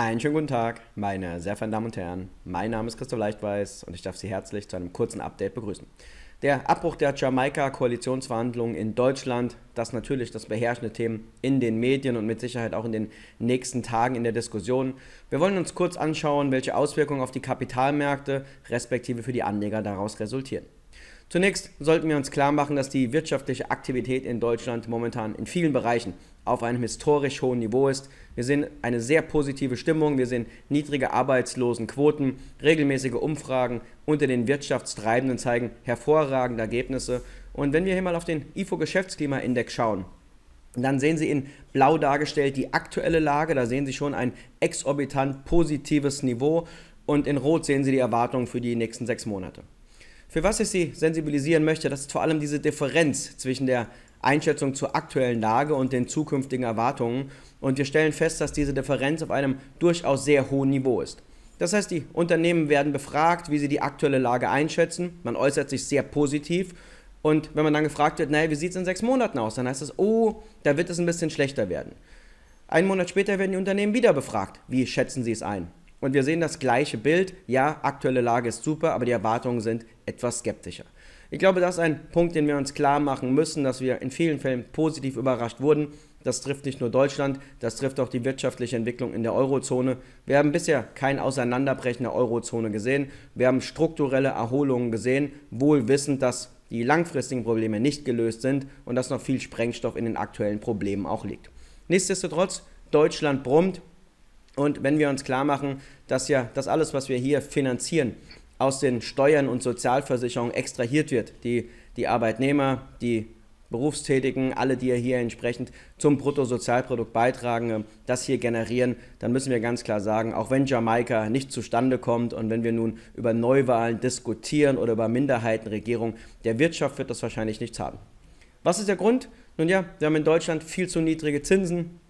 Einen schönen guten Tag, meine sehr verehrten Damen und Herren. Mein Name ist Christoph Leichtweiß und ich darf Sie herzlich zu einem kurzen Update begrüßen. Der Abbruch der Jamaika-Koalitionsverhandlungen in Deutschland, das natürlich das beherrschende Thema in den Medien und mit Sicherheit auch in den nächsten Tagen in der Diskussion. Wir wollen uns kurz anschauen, welche Auswirkungen auf die Kapitalmärkte respektive für die Anleger daraus resultieren. Zunächst sollten wir uns klar machen, dass die wirtschaftliche Aktivität in Deutschland momentan in vielen Bereichen auf einem historisch hohen Niveau ist. Wir sehen eine sehr positive Stimmung, wir sehen niedrige Arbeitslosenquoten, regelmäßige Umfragen unter den Wirtschaftstreibenden zeigen hervorragende Ergebnisse. Und wenn wir hier mal auf den IFO-Geschäftsklimaindex schauen, dann sehen Sie in blau dargestellt die aktuelle Lage, da sehen Sie schon ein exorbitant positives Niveau und in rot sehen Sie die Erwartungen für die nächsten sechs Monate. Für was ich Sie sensibilisieren möchte, das ist vor allem diese Differenz zwischen der Einschätzung zur aktuellen Lage und den zukünftigen Erwartungen. Und wir stellen fest, dass diese Differenz auf einem durchaus sehr hohen Niveau ist. Das heißt, die Unternehmen werden befragt, wie sie die aktuelle Lage einschätzen. Man äußert sich sehr positiv. Und wenn man dann gefragt wird, naja, wie sieht es in sechs Monaten aus, dann heißt es, oh, da wird es ein bisschen schlechter werden. Einen Monat später werden die Unternehmen wieder befragt, wie schätzen sie es ein. Und wir sehen das gleiche Bild. Ja, aktuelle Lage ist super, aber die Erwartungen sind etwas skeptischer. Ich glaube, das ist ein Punkt, den wir uns klar machen müssen, dass wir in vielen Fällen positiv überrascht wurden. Das trifft nicht nur Deutschland, das trifft auch die wirtschaftliche Entwicklung in der Eurozone. Wir haben bisher kein Auseinanderbrechen der Eurozone gesehen. Wir haben strukturelle Erholungen gesehen, wohl wissend, dass die langfristigen Probleme nicht gelöst sind und dass noch viel Sprengstoff in den aktuellen Problemen auch liegt. Nichtsdestotrotz, Deutschland brummt, und wenn wir uns klar machen, dass ja das alles, was wir hier finanzieren, aus den Steuern und Sozialversicherungen extrahiert wird, die, die Arbeitnehmer, die Berufstätigen, alle, die hier entsprechend zum Bruttosozialprodukt beitragen, das hier generieren, dann müssen wir ganz klar sagen, auch wenn Jamaika nicht zustande kommt und wenn wir nun über Neuwahlen diskutieren oder über Minderheitenregierung, der Wirtschaft wird das wahrscheinlich nichts haben. Was ist der Grund? Nun ja, wir haben in Deutschland viel zu niedrige Zinsen,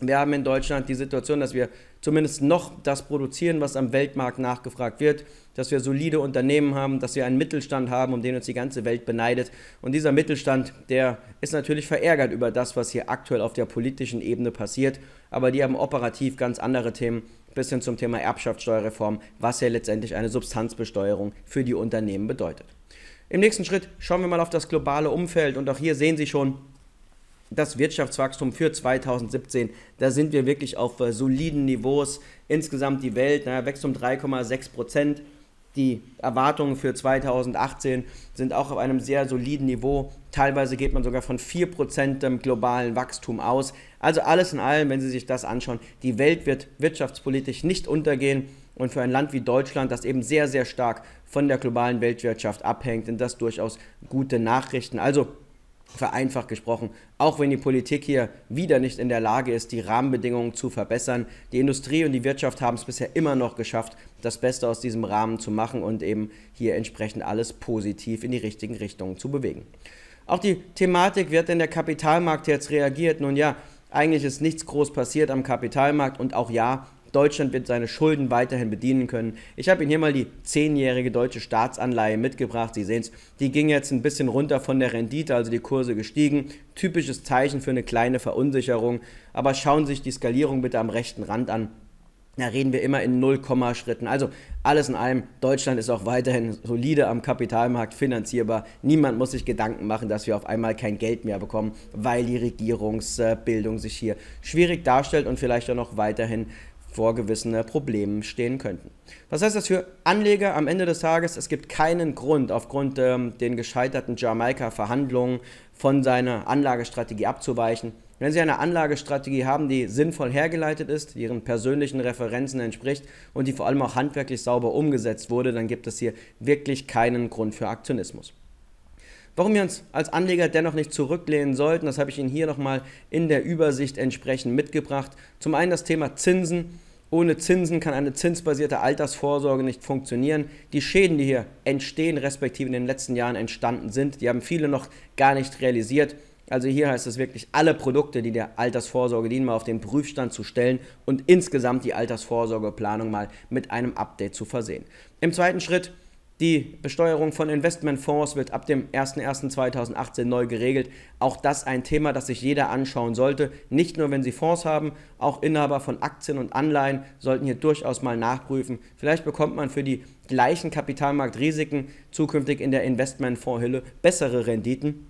wir haben in Deutschland die Situation, dass wir zumindest noch das produzieren, was am Weltmarkt nachgefragt wird, dass wir solide Unternehmen haben, dass wir einen Mittelstand haben, um den uns die ganze Welt beneidet. Und dieser Mittelstand, der ist natürlich verärgert über das, was hier aktuell auf der politischen Ebene passiert, aber die haben operativ ganz andere Themen, bis hin zum Thema Erbschaftssteuerreform, was ja letztendlich eine Substanzbesteuerung für die Unternehmen bedeutet. Im nächsten Schritt schauen wir mal auf das globale Umfeld und auch hier sehen Sie schon, das Wirtschaftswachstum für 2017, da sind wir wirklich auf äh, soliden Niveaus. Insgesamt die Welt naja, wächst um 3,6 Prozent. Die Erwartungen für 2018 sind auch auf einem sehr soliden Niveau. Teilweise geht man sogar von 4% globalen Wachstum aus. Also alles in allem, wenn Sie sich das anschauen, die Welt wird wirtschaftspolitisch nicht untergehen. Und für ein Land wie Deutschland, das eben sehr, sehr stark von der globalen Weltwirtschaft abhängt, sind das durchaus gute Nachrichten. Also vereinfacht gesprochen, auch wenn die Politik hier wieder nicht in der Lage ist, die Rahmenbedingungen zu verbessern. Die Industrie und die Wirtschaft haben es bisher immer noch geschafft, das Beste aus diesem Rahmen zu machen und eben hier entsprechend alles positiv in die richtigen Richtungen zu bewegen. Auch die Thematik wird in der Kapitalmarkt jetzt reagiert. Nun ja, eigentlich ist nichts groß passiert am Kapitalmarkt und auch ja, Deutschland wird seine Schulden weiterhin bedienen können. Ich habe Ihnen hier mal die zehnjährige deutsche Staatsanleihe mitgebracht. Sie sehen es, die ging jetzt ein bisschen runter von der Rendite, also die Kurse gestiegen. Typisches Zeichen für eine kleine Verunsicherung. Aber schauen Sie sich die Skalierung bitte am rechten Rand an. Da reden wir immer in 0, Schritten. Also alles in allem, Deutschland ist auch weiterhin solide am Kapitalmarkt finanzierbar. Niemand muss sich Gedanken machen, dass wir auf einmal kein Geld mehr bekommen, weil die Regierungsbildung sich hier schwierig darstellt und vielleicht auch noch weiterhin vor gewissen Problemen stehen könnten. Was heißt das für Anleger am Ende des Tages? Es gibt keinen Grund, aufgrund ähm, den gescheiterten Jamaika-Verhandlungen von seiner Anlagestrategie abzuweichen. Wenn Sie eine Anlagestrategie haben, die sinnvoll hergeleitet ist, Ihren persönlichen Referenzen entspricht und die vor allem auch handwerklich sauber umgesetzt wurde, dann gibt es hier wirklich keinen Grund für Aktionismus. Warum wir uns als Anleger dennoch nicht zurücklehnen sollten, das habe ich Ihnen hier nochmal in der Übersicht entsprechend mitgebracht. Zum einen das Thema Zinsen. Ohne Zinsen kann eine zinsbasierte Altersvorsorge nicht funktionieren. Die Schäden, die hier entstehen, respektive in den letzten Jahren entstanden sind, die haben viele noch gar nicht realisiert. Also hier heißt es wirklich, alle Produkte, die der Altersvorsorge dienen, mal auf den Prüfstand zu stellen und insgesamt die Altersvorsorgeplanung mal mit einem Update zu versehen. Im zweiten Schritt Die Besteuerung von Investmentfonds wird ab dem 01.01.2018 neu geregelt. Auch das ein Thema, das sich jeder anschauen sollte. Nicht nur, wenn Sie Fonds haben, auch Inhaber von Aktien und Anleihen sollten hier durchaus mal nachprüfen. Vielleicht bekommt man für die gleichen Kapitalmarktrisiken zukünftig in der Investmentfondshülle bessere Renditen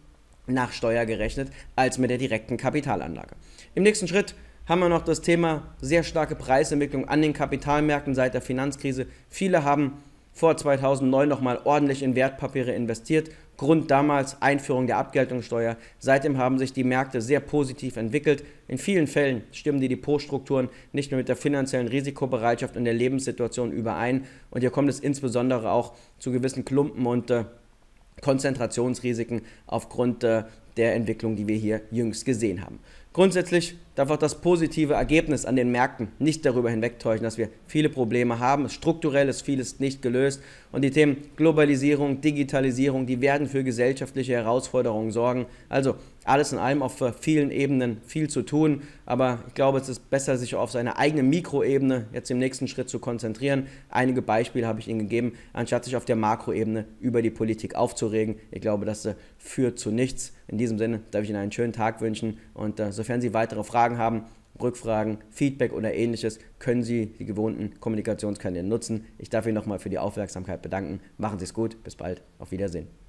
nach Steuer gerechnet als mit der direkten Kapitalanlage. Im nächsten Schritt haben wir noch das Thema sehr starke Preisentwicklung an den Kapitalmärkten seit der Finanzkrise. Viele haben vor 2009 nochmal ordentlich in Wertpapiere investiert. Grund damals Einführung der Abgeltungssteuer. Seitdem haben sich die Märkte sehr positiv entwickelt. In vielen Fällen stimmen die Depotstrukturen nicht nur mit der finanziellen Risikobereitschaft und der Lebenssituation überein. Und hier kommt es insbesondere auch zu gewissen Klumpen und äh, Konzentrationsrisiken aufgrund äh, der Entwicklung, die wir hier jüngst gesehen haben. Grundsätzlich darf auch das positive Ergebnis an den Märkten nicht darüber hinwegtäuschen, dass wir viele Probleme haben. Strukturell ist vieles nicht gelöst und die Themen Globalisierung, Digitalisierung, die werden für gesellschaftliche Herausforderungen sorgen. Also alles in allem auf vielen Ebenen viel zu tun, aber ich glaube, es ist besser, sich auf seine eigene Mikroebene jetzt im nächsten Schritt zu konzentrieren. Einige Beispiele habe ich Ihnen gegeben, anstatt sich auf der Makroebene über die Politik aufzuregen. Ich glaube, das führt zu nichts. In diesem Sinne darf ich Ihnen einen schönen Tag wünschen und äh, sofern Sie weitere Fragen haben, Rückfragen, Feedback oder ähnliches, können Sie die gewohnten Kommunikationskanäle nutzen. Ich darf Ihnen nochmal für die Aufmerksamkeit bedanken. Machen Sie es gut, bis bald, auf Wiedersehen.